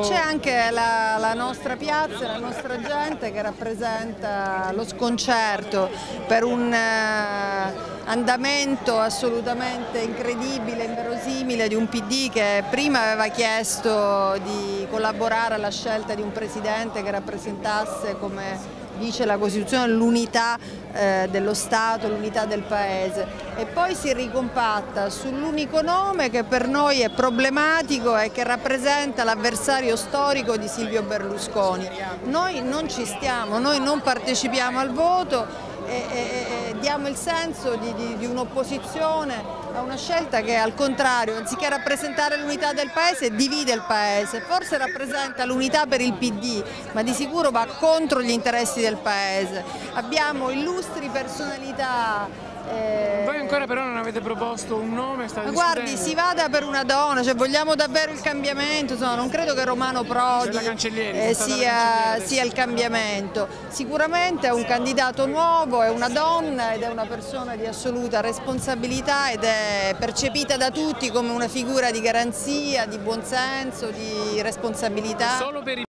c'è anche la, la, nostra piazza, la nostra gente che rappresenta lo sconcerto per un eh, andamento assolutamente incredibile, inverosimile di un PD che prima aveva chiesto di collaborare alla scelta di un presidente che rappresentasse come dice la Costituzione l'unità eh, dello Stato, l'unità del Paese e poi si ricompatta sull'unico nome che per noi è problematico e che rappresenta l'avversario storico di Silvio Berlusconi. Noi non ci stiamo, noi non partecipiamo al voto e, e, e diamo il senso di, di, di un'opposizione a una scelta che al contrario, anziché rappresentare l'unità del Paese, divide il Paese. Forse rappresenta l'unità per il PD, ma di sicuro va contro gli interessi del Paese. Abbiamo illustri personalità eh... Voi ancora però non avete proposto un nome? State guardi, si vada per una donna, cioè vogliamo davvero il cambiamento, insomma, non credo che Romano Prodi eh, sia, sia, il cambiamento. Sicuramente è un candidato nuovo, è una donna ed è una persona di assoluta responsabilità ed è percepita da tutti come una figura di garanzia, di buonsenso, di responsabilità.